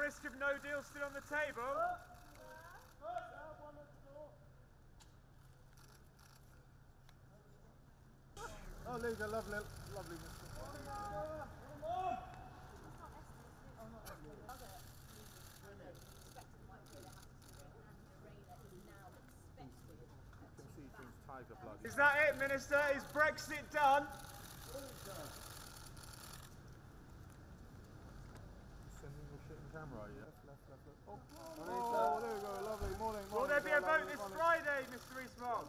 risk of no deal still on the table? Oh, Luca, lovely, lovely. Mr. Can see things. Is that it, Minister? Is Brexit done? Camera, are you? Left, left, left, left. Oh, oh, there we go, lovely. Morning, morning. Will there be a lovely, vote this morning. Friday, Mr. Eastmont?